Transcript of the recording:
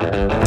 Uh-huh.